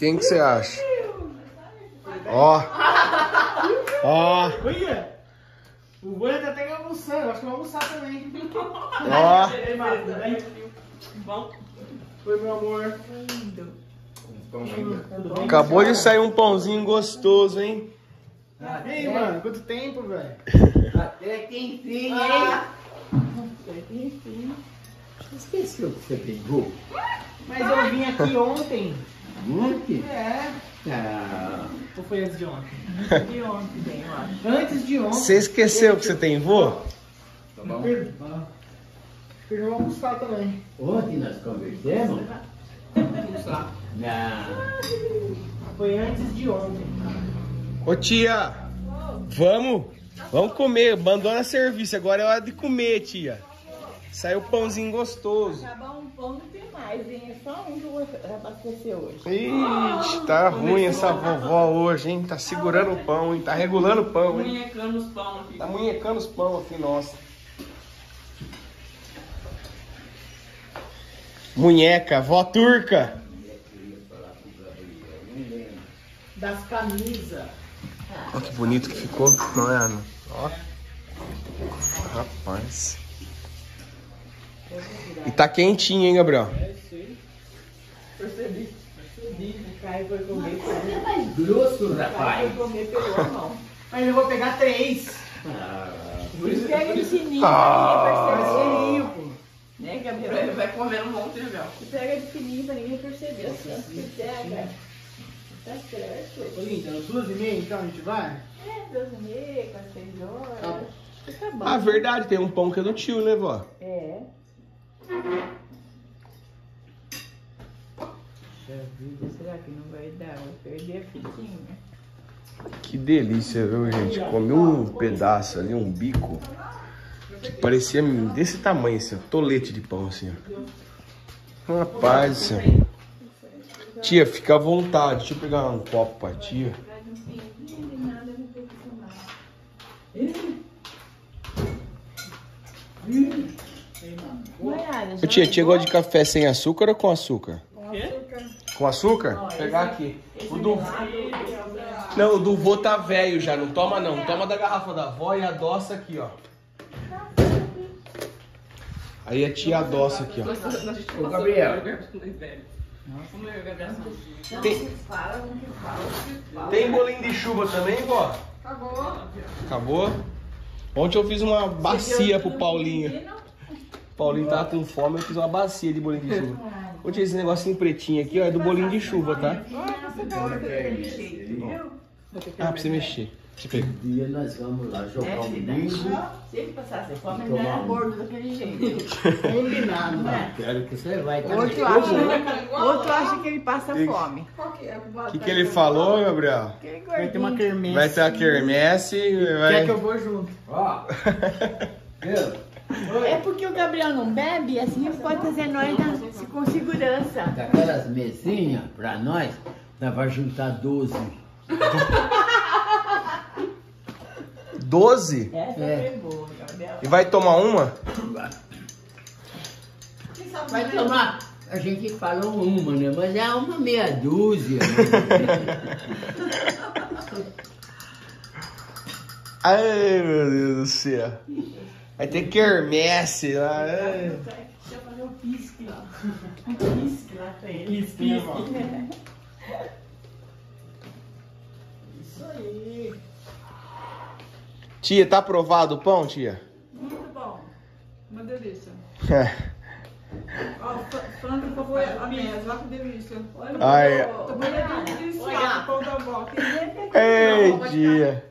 Quem que você acha? Ó. Ó. Olha! O boi tá até almoçando, acho que eu vou almoçar também. Ó. Ei, Marcos, vem. Bom, Oi, meu amor. lindo. Acabou de sair um pãozinho gostoso, hein? E aí, mano, quanto tempo, velho? Até que enfim, hein? Ah, enfim. Esqueceu que você pegou? Mas eu vim aqui ontem. Ontem? É. Ah, Ou foi antes de ontem? De ontem, eu acho. Antes de ontem. Você esqueceu que você tem vô? tá bom. Per- Eu vou almoçar também. Ontem nós conversamos? Não. Foi antes de ontem. Ô tia, vamos? Vamos comer, abandona serviço, agora é hora de comer, tia. Saiu pãozinho gostoso. Acabar um pão não tem mais, hein? É só um que eu vou abastecer hoje. Ixi, tá ruim essa vovó hoje, hein? Tá segurando o pão, hein? Tá regulando o pão, hein? Munhecando os pão aqui. Tá munhecando os pão aqui, nossa. Munheca, vó turca. Das camisas. Olha que bonito que ficou, não é, Ana? Ó. Rapaz. E tá quentinho, hein, Gabriel? Percebi. Percebi. O Caio foi comer, Você é mais grosso, o rapaz. foi comer pegou a mão. Mas eu vou pegar três. Ah, Pega de fininho, Ah. pra ninguém perceber. pô. Né, Gabriel? Ele vai comer um monte, Gabriel. Pega de fininho pra ninguém perceber. Assim, que pega. Tá certo. Ô, Linda, às duas e meia então a gente vai? É, duas e meia, quase seis horas. Tá bom. Tá bom. Ah, verdade, tem um pão que é do tio, né, vó? É. Puxa vida, será que não vai dar? Vou perder a fitinha. Que delícia, viu, gente? Comi um pedaço ali, um bico. Que parecia desse tamanho, assim, tolete de pão, assim, ó. Rapaz céu. Tia, fica à vontade. Deixa eu pegar um copo pra tia. Ô, tia, tia gosta de café sem açúcar ou com açúcar? Com açúcar? Vou pegar aqui. O do... Não, o do vô tá velho já, não toma não. Toma da garrafa da avó e adoça aqui, ó. Aí a tia adoça aqui, ó. Ô, Gabriel. Tem, tem bolinho de chuva também, vó? Acabou. Acabou? Ontem eu fiz uma bacia pro Paulinho. O Paulinho tava com fome, eu fiz uma bacia de bolinho de chuva. Vou tirar esse negocinho pretinho aqui, ó, é do bolinho de chuva, tá? Ah, pra você mexer. Um dia nós vamos lá jogar um bingo. Se ele passasse fome, ele Tomar era um. gordo daquele jeito. Combinado, Não, né? quero que você vai. Outro acha, outro acha que ele passa fome. O que, que ele falou, Gabriel? Vai ter uma quermesse. Vai ter a quermesse, Quer vai... que eu vou junto? Ó. É porque o Gabriel não bebe, assim ele pode trazer nós na- com segurança. Daquelas mesinhas pra nós, nós vamos juntar 12. 12? Essa É. foi boa, Gabriel. E vai tomar uma? Vai tomar. A gente falou uma, né? Mas é uma meia dúzia. Ai, meu Deus do céu. Vai ter quermesse lá. ai. Deixa eu fazer um pisque lá. Um pisque lá pra ele. Pisque, né, vó? Isso aí. Tia, tá aprovado o pão, tia? Muito bom. Uma delícia. É. Ó, fa- falando por favor, a mesa, olha que delícia. Olha, Ai. tô morando deliciado, pão da avó. Ei, tia.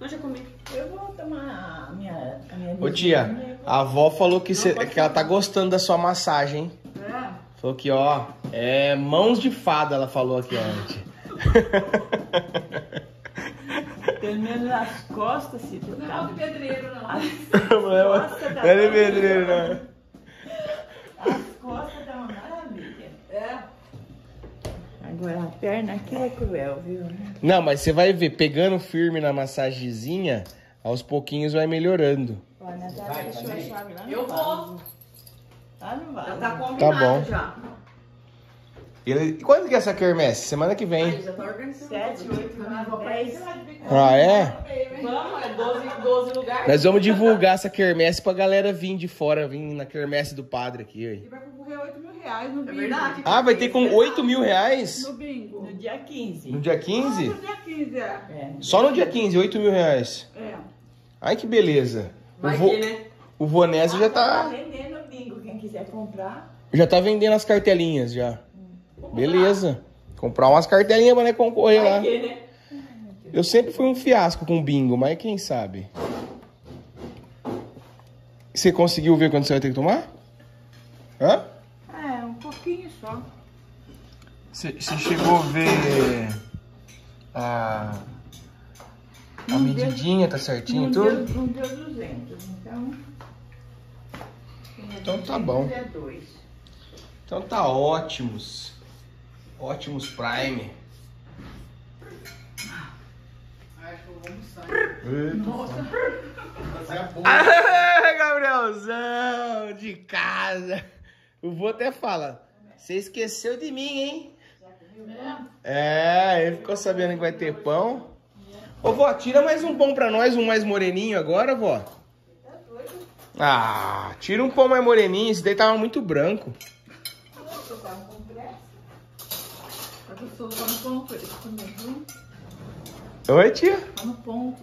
Deixa eu comer. Eu vou tomar a minha. A minha Ô tia, a avó falou que, cê- que ela tá gostando da sua massagem, hein? É. Falou que, ó, é mãos de fada, ela falou aqui ontem. Pelo menos as costas se Não é de pedreiro, não. As Não é, costas não é de pedreiro, não. As costas dão uma maravilha. É. Agora a perna aqui é cruel, viu? Não, mas você vai ver, pegando firme na massagenzinha, aos pouquinhos vai melhorando. No Eu vou. No vaso. Já tá Tá combinado bom. já. Ele... E quando que é essa quermesse? Semana que vem. Já tá organizando. 7, 8, 9, 10. Ah, é? Vamos, é 12, 12 lugares. Nós vamos divulgar essa quermesse pra galera vir de fora, vir na quermesse do padre aqui. aí. E vai concorrer a 8 mil reais no bingo. É verdade. Ah, vai ter com 8 mil reais? No bingo. No dia 15. No dia 15? No dia 15, é. É. Só no dia 15, 8 mil reais. Ai, que beleza. O, Vai vo... que, né? o Vonésio já Tá tá, vendendo o bingo. Quem quiser comprar. já tá vendendo as cartelinhas já. Beleza. Comprar umas cartelinhas pra né, concorrer lá. Vai que, né? Eu sempre fui um fiasco com bingo, mas quem sabe? Você conseguiu ver quando você vai ter que tomar? Hã? É, um pouquinho só. Você você chegou a ver a, a medidinha, tá certinho Não e tudo? deu, não deu 200, então... Então tá bom. É. Então tá ótimos. Ótimos Prime. Ah, Gabrielzão, de casa. O vô até fala, você esqueceu de mim, hein? É, ele ficou sabendo que vai ter pão. Ô, vó, tira mais um pão pra nós, um mais moreninho agora, vó. Ah, tira um pão mais moreninho, esse daí tava muito branco. Tá? Oi, tia? Tá no ponto.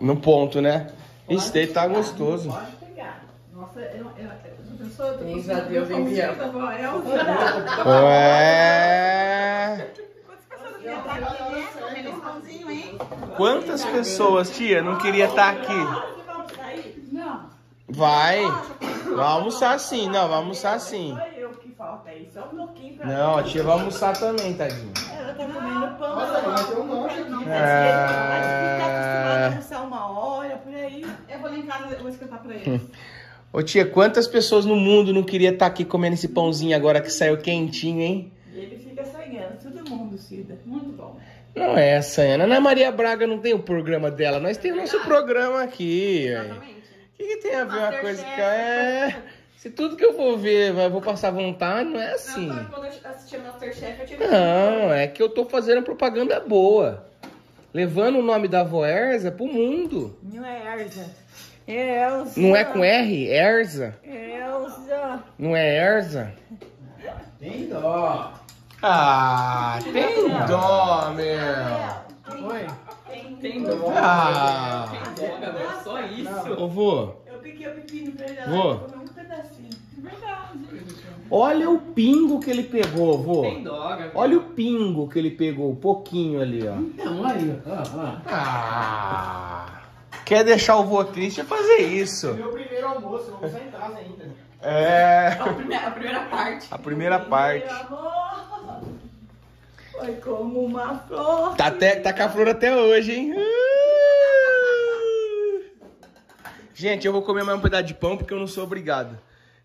No ponto, né? Esse daí tá gostoso. Pode pegar. Nossa, eu, eu, a pessoa... eu tô Deus ver em o Biel. pãozinho da vó Elza. Ué. Quantas pessoas queriam estar aqui, né? Comendo esse pãozinho, hein? Quantas pessoas, tia, não queria estar aqui? Não. Vai. Vai almoçar sim, não, vai almoçar sim. Só eu que falta aí. Só pouquinho pra Não, a tia vai almoçar também, tadinho. Ela tá comendo pão. É. Fica acostumada a almoçar uma hora, por aí. Eu vou lá em casa, eu vou escutar pra eles. Ô tia, quantas pessoas no mundo não queria estar aqui comendo esse pãozinho agora que saiu quentinho, hein? E ele fica sonhando. Todo mundo, Cida. Muito bom. Não é essa, Ana. Ana Maria Braga não tem o programa dela, nós temos o nosso programa aqui. Exatamente. O que, que tem a ver uma coisa com a... É... Se tudo que eu vou ver, eu vou passar vontade, não é assim. Não, quando eu assisti o Masterchef, eu tive... Não, é que eu tô fazendo propaganda boa. Levando o nome da Voerza pro mundo. Não é Erza. É Elza. Não é com R? Erza? É Elza. Não é Erza? Tem dó. Ah, tem dó, meu. Oi. Tem dó. Ah, Tem dó, Gabriel. Só isso. ô vô, Eu piquei o pepino pra ele um pedacinho. olha o pingo que ele pegou, vô. Tem dó, Gabriel. Olha o pingo que ele pegou, um pouquinho ali, ó. Então, aí, ó, ó. Ah, quer deixar o vô triste é fazer isso. Meu primeiro almoço, eu vou almoçar em casa ainda. É, A primeira, a primeira parte. a primeira parte. Meu amor, foi como uma flor. Tá, até, tá com a flor até hoje, hein? Gente, eu vou comer mais um pedaço de pão porque eu não sou obrigado.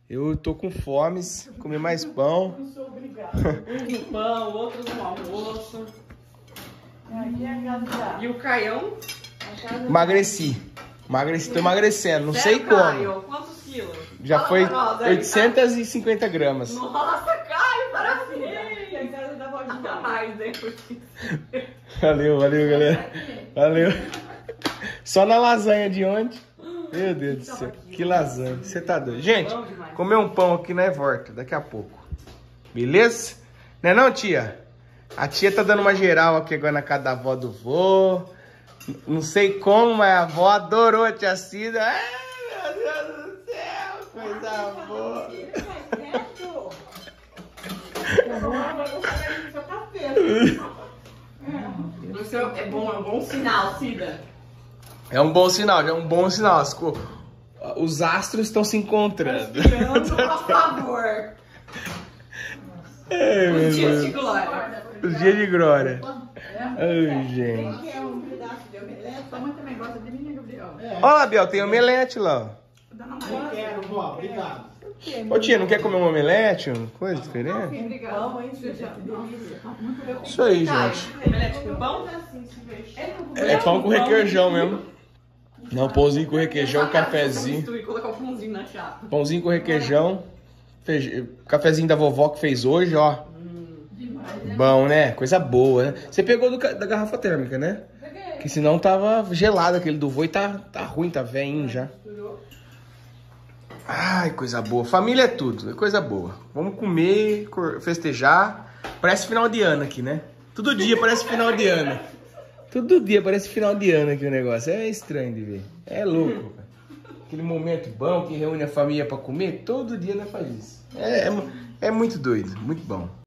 Eu tô com fome, comer mais pão. Não sou obrigada. Uns no pão, outros no almoço. É. E o Caião? Emagreci. Emagreci, tô emagrecendo, não sei Sério, como. Caio? Quantos quilos? Já Fala foi pra nós aí, 850 gramas. Nossa, Caio, parabéns! Aqui é a casa da Ainda Valdinha. mais, hein? Porque... Valeu, valeu, galera. Valeu. Só na lasanha de ontem. Meu Deus do céu. Que lasanha. Você tá doido. Gente, comer um pão aqui não é volta. Daqui a pouco. Beleza? Né não, tia? A tia tá dando uma geral aqui agora na casa da avó do vô. Não sei como, mas a avó adorou a tia Cida. Ai, meu Deus do céu. Coisa boa. Isso é bom, é um bom sinal, Cida. É um bom sinal, é um bom sinal. As co- Os astros estão se encontrando. Esperando a favor. Meu Os dias de glória. Os dias de glória. Ai, gente. Quer um pedaço de omelete? Sua mãe também gosta de mim, né, Gabriel? Olha lá, Biel, tem omelete lá. Eu quero, vó, obrigado. Ô tia, não quer comer um omelete? Uma coisa diferente? Isso aí, gente. Omelete com pão? É pão com requeijão mesmo. Não, pãozinho com requeijão, cafezinho. E colocar o pãozinho na chapa. Pãozinho com requeijão. feij- Cafezinho da vovó que fez hoje, ó. Hum, Bom, né? Coisa boa, né? Você pegou do da garrafa térmica, né? Que senão tava gelado aquele do vô e tá, tá ruim, tá velhinho já. Ai, coisa boa. Família é tudo, é coisa boa. Vamos comer, festejar. Parece final de ano aqui, né? Todo dia parece final de ano. Todo dia parece final de ano aqui o negócio. É estranho de ver. É louco. cara. Aquele momento bom que reúne a família pra comer, todo dia nós faz isso. É, é, é muito doido, muito bom.